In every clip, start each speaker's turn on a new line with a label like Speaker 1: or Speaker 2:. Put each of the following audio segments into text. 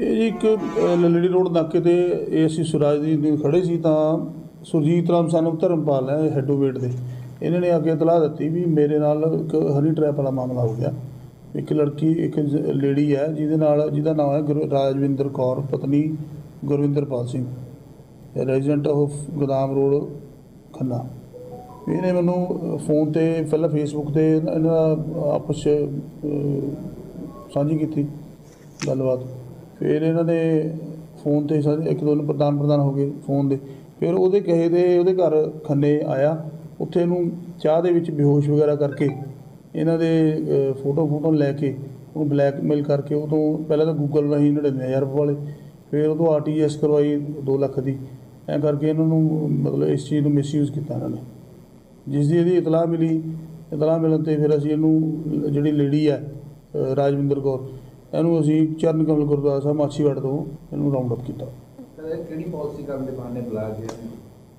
Speaker 1: ਇਹ ਜੀ ਇੱਕ ਅ, ਲਲੜੀ ਰੋਡ ਨਾਕੇ ਤੇ ਇਹ ਅਸੀਂ ਸੁਰਾਜ ਦੀ ਨੂੰ ਖੜੇ ਸੀ ਤਾਂ ਸੁਰਜੀਤ ਰਾਮ ਸਾਨੂੰ ਧਰਮਪਾਲ ਹੈ ਹੈਡੋਵੇਟ ਦੇ। ਇਹਨਾਂ ਨੇ ਅੱਗੇ ਇਤਲਾਹ ਦਿੱਤੀ ਵੀ ਮੇਰੇ ਨਾਲ ਇੱਕ ਹਨੀ ਟਰੈਪ ਵਾਲਾ ਮਾਮਲਾ ਹੋ ਗਿਆ। ਇੱਕ ਲੜਕੀ ਇੱਕ ਲੇਡੀ ਹੈ ਜਿਹਦੇ ਨਾਲ ਜਿਹਦਾ ਨਾਮ ਹੈ ਗੁਰ- ਰਾਜਵਿੰਦਰ ਕੌਰ ਪਤਨੀ Gurwinderpal Singh resident of Godam road Khanna. ਇਹਨੇ ਮੈਨੂੰ ਫੋਨ ਤੇ ਪਹਿਲਾਂ ਫੇਸਬੁੱਕ ਤੇ ਇਹਨਾਂ ਆਪਸ 'ਚ ਸਾਂਝੀ ਕੀਤੀ ਗੱਲਬਾਤ। ਫਿਰ ਇਹਨਾਂ ਦੇ ਫੋਨ ਤੇ ਸਾਰੇ ਇੱਕ ਦੋ ਨੂੰ ਪ੍ਰਦਾਨ ਪ੍ਰਦਾਨ ਹੋ ਗਏ ਫੋਨ ਦੇ। ਫਿਰ ਉਹਦੇ ਕਹੇ ਦੇ ਉਹਦੇ ਘਰ ਖੰਨੇ ਆਇਆ। ਉੱਥੇ ਇਹਨੂੰ ਚਾਹ ਦੇ ਵਿੱਚ ਬੇਹੋਸ਼ ਵਗੈਰਾ ਕਰਕੇ ਇਹਨਾਂ ਦੇ ਫੋਟੋ ਫੋਟੋ ਲੈ ਕੇ ਉਹਨੂੰ ਬਲੈਕਮੇਲ ਕਰਕੇ ਉਹ ਤੋਂ ਪਹਿਲਾਂ ਤਾਂ ਗੂਗਲ ਰਾਹੀਂ 99000 ਰੁਪਏ ਵਾਲੇ, ਫਿਰ ਉਹ ਤੋਂ ਆਰਟੀਐਸ ਕਰਵਾਈ 2 ਲੱਖ ਦੀ। ਐਂ ਕਰਕੇ ਇਹਨਾਂ ਨੂੰ ਮਤਲਬ ਇਸ ਚੀਜ਼ ਨੂੰ ਮਿਸਯੂਜ਼ ਕੀਤਾ ਇਹਨਾਂ ਨੇ। ਜਿਸ ਦੀ ਇਹਦੀ ਇਤਲਾਹ ਮਿਲੀ, ਇਤਲਾਹ ਮਿਲਣ ਤੇ ਫਿਰ ਅਸੀਂ ਇਹਨੂੰ ਜਿਹੜੀ ਲੇਡੀ ਹੈ ਰਾਜਵਿੰਦਰ ਕੌਰ ਇਹਨੂੰ ਅਸੀਂ ਚਰਨ ਕਮਲ ਗੁਰਦੁਆਰਾ ਸਾਹਿਬ ਮਾਛੀਵਾੜ ਤੋਂ ਇਹਨੂੰ ਰਾਉਂਡ ਅਪ ਕੀਤਾ।
Speaker 2: ਕਿਹੜੀ ਪਾਲਿਸੀ ਕਰਨ ਦੇ ਬਹਾਨੇ ਬੁਲਾਇਆ ਗਿਆ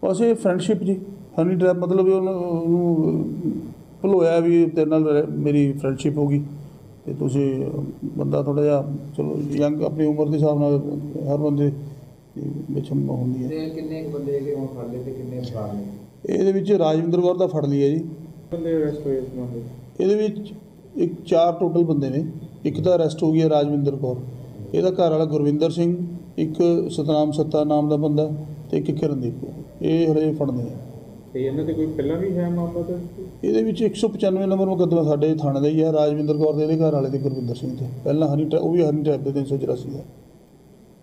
Speaker 1: ਬਸ ਇਹ ਫਰੈਂਡਸ਼ਿਪ ਜੀ। ਹਨੀ ਟਰੈਪ ਮਤਲਬ ਵੀ ਉਹਨੂੰ ਉਹਨੂੰ ਭੁਲੋਇਆ ਵੀ ਤੇਰੇ ਨਾਲ ਮੇਰੀ ਫਰੈਂਡਸ਼ਿਪ ਹੋ ਗਈ। ਤੇ ਤੁਸੀਂ ਬੰਦਾ ਥੋੜਾ ਜਿਹਾ ਚਲੋ ਯੰਗ ਆਪਣੀ ਉਮਰ ਦੇ ਹਿਸਾਬ ਨਾਲ ਹਰ ਬੰਦੇ ਵਿੱਚ ਹੁੰਦੀ ਹੈ।
Speaker 2: ਤੇ ਕਿੰਨੇ ਬੰਦੇ ਹੈਗੇ ਹੁਣ ਫੜ ਲਏ ਤੇ ਕਿੰਨੇ ਫਰਾਰ ਨੇ
Speaker 1: ਇਹਦੇ ਵਿੱਚ ਰਾਜਵਿੰਦਰ ਕੌਰ ਦਾ ਫੜ ਲਿਆ ਜੀ।
Speaker 3: ਬੰਦੇ ਅਰੈਸਟ ਹੋਏ ਇਸ ਮਾਮਲੇ 'ਚ?
Speaker 1: ਇਹਦੇ ਵਿੱਚ ਇੱਕ ਚਾਰ ਟੋਟਲ ਬੰਦੇ ਨੇ। ਇੱਕ ਤਾਂ ਅਰੈਸਟ ਹੋ ਗਿਆ ਰਾਜਵਿੰਦਰ ਕੌਰ ਇਹਦਾ ਘਰ ਵਾਲਾ ਗੁਰਵਿੰਦਰ ਸਿੰਘ ਇੱਕ ਸਤਨਾਮ ਸੱਤਾ ਨਾਮ ਦਾ ਬੰਦਾ ਤੇ ਇੱਕ ਕਿਰਨਦੀਪ ਇਹ ਹਲੇ ਫੜਦੇ ਆ।
Speaker 3: ਤੇ ਇਹਨਾਂ ਤੇ ਕੋਈ ਪਹਿਲਾਂ ਵੀ ਹੈ ਮਾਮਲਾ ਤਾਂ
Speaker 1: ਇਹਦੇ ਵਿੱਚ 195 ਨੰਬਰ ਮੁਕੱਦਮਾ ਸਾਡੇ ਥਾਣੇ ਦਾ ਹੀ ਹੈ ਰਾਜਵਿੰਦਰ ਕੌਰ ਦੇ ਇਹਦੇ ਘਰ ਵਾਲੇ ਤੇ ਗੁਰਵਿੰਦਰ ਸਿੰਘ ਤੇ ਪਹਿਲਾਂ ਹਨੀ ਉਹ ਵੀ ਹਨੀ ਟਰੈਪ ਦੇ 384 ਦਾ।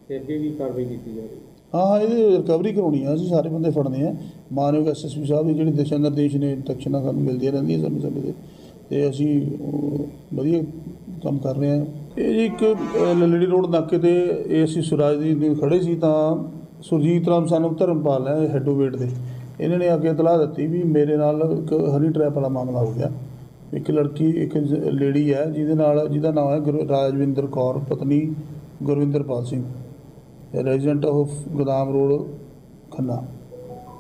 Speaker 3: ਤੇ ਅੱਗੇ ਵੀ ਕਾਰਵਾਈ ਕੀਤੀ ਜਾ ਰਹੀ ਹੈ?
Speaker 1: ਹਾਂ ਹਾਂ ਇਹਦੀ ਰਿਕਵਰੀ ਕਰਾਉਣੀ ਆ ਅਸੀਂ ਸਾਰੇ ਬੰਦੇ ਫੜਨੇ ਆ। ਮਾਨਯੋਗ ਐਸਐਸਪੀ ਸਾਹਿਬ ਦੀ ਜਿਹੜੀ ਦਿਸ਼ਾ ਨਿਰਦੇਸ਼ ਨੇ ਤਕਸ਼ਨਾ ਸਾਨੂੰ ਮਿਲਦੀਆਂ ਰਹਿੰਦੀਆਂ ਸਮੇਂ ਸਮੇਂ ਤੇ। ਤੇ ਅਸੀਂ ਵਧੀਆ ਕੰਮ ਕਰ ਰਹੇ ਹਾਂ। ਇਹ ਜੀ ਇੱਕ ਅ, ਲਲੜੀ ਰੋਡ ਨਾਕੇ ਤੇ ਇਹ ਅਸੀਂ ਸੁਰਾਜ ਦੀ ਨੂੰ ਖੜੇ ਸੀ ਤਾਂ ਸੁਰਜੀਤ ਰਾਮ ਸਾਨੂੰ ਧਰਮਪਾਲ ਹੈ ਹੈਡੋਵੇਟ ਦੇ। ਇਹਨਾਂ ਨੇ ਅੱਗੇ ਇਤਲਾਹ ਦਿੱਤੀ ਵੀ ਮੇਰੇ ਨਾਲ ਇੱਕ ਹਨੀ ਟਰੈਪ ਵਾਲਾ ਮਾਮਲਾ ਹੋ ਗਿਆ। ਇੱਕ ਲੜਕੀ ਇੱਕ ਲੇਡੀ ਹੈ ਜਿਹਦੇ ਨਾਲ ਜਿਹਦਾ ਨਾਮ ਹੈ ਗੁਰ- ਰਾਜਵਿੰਦਰ ਕੌਰ ਪਤਨੀ Gurwinderpal Singh resident of Godam road Khanna.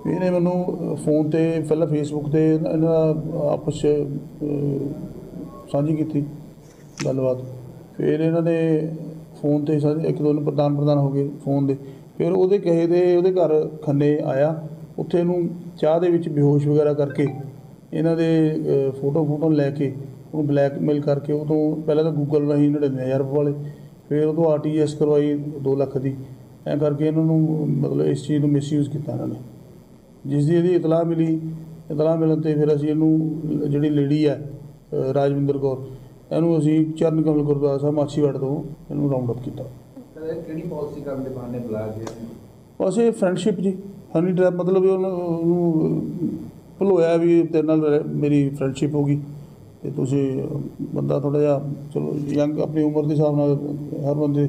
Speaker 1: ਇਹਨੇ ਮੈਨੂੰ ਫੋਨ ਤੇ, ਪਹਿਲਾਂ ਫੇਸਬੁੱਕ ਤੇ ਇਹਨਾਂ ਇਹਨਾਂ ਦਾ ਆਪਸ 'ਚ ਸਾਂਝੀ ਕੀਤੀ ਗੱਲਬਾਤ। ਫਿਰ ਇਹਨਾਂ ਨੇ ਫੋਨ ਤੇ ਸਾਂਝੀ, ਇੱਕ ਦੋ ਨੂੰ ਪ੍ਰਦਾਨ ਪ੍ਰਦਾਨ ਹੋ ਗਏ ਫੋਨ ਦੇ। ਫਿਰ ਉਹਦੇ ਕਹੇ ਦੇ ਉਹਦੇ ਘਰ ਖੰਨੇ ਆਇਆ। ਉੱਥੇ ਇਹਨੂੰ ਚਾਹ ਦੇ ਵਿੱਚ ਬੇਹੋਸ਼ ਵਗੈਰਾ ਕਰਕੇ ਇਹਨਾਂ ਦੇ ਫੋਟੋ ਫੋਟੋ ਲੈ ਕੇ ਉਹਨੂੰ ਬਲੈਕਮੇਲ ਕਰਕੇ ਉਹ ਤੋਂ ਪਹਿਲਾਂ ਤਾਂ ਗੂਗਲ ਰਾਹੀਂ 99000 ਰੁਪਏ ਵਾਲੇ, ਫਿਰ ਉਹ ਤੋਂ ਆਰਟੀਐਸ ਕਰਵਾਈ 2 ਲੱਖ ਦੀ। ਐਂ ਕਰਕੇ ਇਹਨਾਂ ਨੂੰ ਮਤਲਬ ਇਸ ਚੀਜ਼ ਨੂੰ ਮਿਸਯੂਜ਼ ਕੀਤਾ ਇਹਨਾਂ ਨੇ। ਜਿਸ ਦੀ ਇਹਦੀ ਇਤਲਾਹ ਮਿਲੀ ਇਤਲਾਹ ਮਿਲਣ ਤੇ ਫਿਰ ਅਸੀਂ ਇਹਨੂੰ ਜਿਹੜੀ ਲੇਡੀ ਹੈ ਰਾਜਵਿੰਦਰ ਕੌਰ ਇਹਨੂੰ ਅਸੀਂ ਚਰਨ ਕਮਲ ਗੁਰਦੁਆਰਾ ਸਾਹਿਬ ਮਾਛੀਵਾੜ ਤੋਂ ਇਹਨੂੰ ਰਾਉਂਡ ਅਪ ਕੀਤਾ।
Speaker 2: ਕਿਹੜੀ ਪਾਲਿਸੀ ਕਰਨ ਦੇ ਬਹਾਨੇ ਬੁਲਾਇਆ ਗਿਆ
Speaker 1: ਇਹ ਫਰੈਂਡਸ਼ਿਪ ਜੀ। ਹਨੀ ਟਰੈਪ ਮਤਲਬ ਉਹਨੂੰ ਭੁਲੋਇਆ ਵੀ ਤੇਰੇ ਨਾਲ ਮੇਰੀ ਫਰੈਂਡਸ਼ਿਪ ਹੋ ਗਈ। ਤੇ ਤੁਸੀਂ ਬੰਦਾ ਥੋੜਾ ਜਿਹਾ ਚਲੋ ਯੰਗ ਆਪਣੀ ਉਮਰ ਦੇ ਹਿਸਾਬ ਨਾਲ ਹਰ ਬੰਦੇ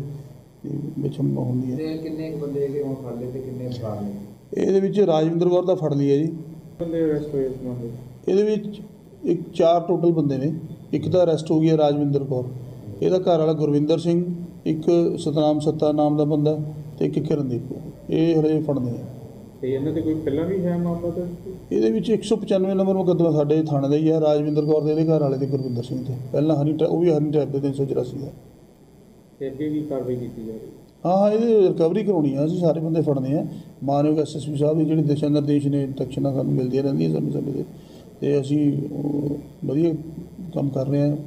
Speaker 1: ਵਿੱਚ ਹੁੰਦੀ ਹੈ।
Speaker 2: ਤੇ ਕਿੰਨੇ ਬੰਦੇ ਹੁਣ ਫੜ ਲਏ ਤੇ ਕਿੰਨੇ ਫਰਾਰ ਨੇ?
Speaker 1: ਇਹਦੇ ਵਿੱਚ ਰਾਜਵਿੰਦਰ ਕੌਰ ਦਾ ਫੜ ਲਿਆ ਜੀ।
Speaker 3: ਬੰਦੇ ਅਰੈਸਟ ਹੋਏ ਇਸ ਮਾਮਲੇ 'ਚ?
Speaker 1: ਇਹਦੇ ਵਿੱਚ ਇੱਕ ਚਾਰ ਟੋਟਲ ਬੰਦੇ ਨੇ। ਇੱਕ ਤਾਂ ਅਰੈਸਟ ਹੋ ਗਿਆ ਰਾਜਵਿੰਦਰ ਕੌਰ। ਇਹਦਾ ਘਰ ਵਾਲਾ ਗੁਰਵਿੰਦਰ ਸਿੰਘ ਇੱਕ ਸਤਨਾਮ ਸੱਤਾ ਨਾਮ ਦਾ ਬੰਦਾ ਤੇ ਇੱਕ ਕਿਰਨਦੀਪ ਇਹ ਹਲੇ ਫੜਦੇ ਆ।
Speaker 3: ਤੇ ਇਹਨਾਂ ਤੇ ਕੋਈ ਪਹਿਲਾਂ ਵੀ ਹੈ ਮਾਮਲਾ ਤਾਂ
Speaker 1: ਇਹਦੇ ਵਿੱਚ 195 ਨੰਬਰ ਮੁਕੱਦਮਾ ਸਾਡੇ ਥਾਣੇ ਦਾ ਹੀ ਹੈ ਰਾਜਵਿੰਦਰ ਕੌਰ ਦੇ ਇਹਦੇ ਘਰ ਵਾਲੇ ਤੇ ਗੁਰਵਿੰਦਰ ਸਿੰਘ ਤੇ ਪਹਿਲਾਂ ਹਨੀ ਟਰੈ- ਉਹ ਵੀ ਹਨੀ ਟਰੈਪ ਦੇ 384 ਦਾ।
Speaker 3: ਤੇ ਅੱਗੇ ਵੀ ਕਾਰਵਾਈ ਕੀਤੀ ਜਾ ਰਹੀ ਹੈ?
Speaker 1: ਹਾਂ ਹਾਂ ਇਹਦੀ ਰਿਕਵਰੀ ਕਰਾਉਣੀ ਆ ਅਸੀਂ ਸਾਰੇ ਬੰਦੇ ਫੜਨੇ ਆ। ਮਾਨਯੋਗ ਐਸਐਸਪੀ ਸਾਹਿਬ ਦੀ ਜਿਹੜੇ ਦਿਸ਼ਾ ਨਿਰਦੇਸ਼ ਨੇ ਤਕਸ਼ਨਾ ਸਾਨੂੰ ਮਿਲਦੀਆਂ ਰਹਿੰਦੀਆਂ ਸਮੇਂ ਸਮੇਂ ਤੇ। ਤੇ ਅਸੀਂ ਉਹ, ਵਧੀਆ ਕੰਮ ਕਰ ਰਹੇ ਹਾਂ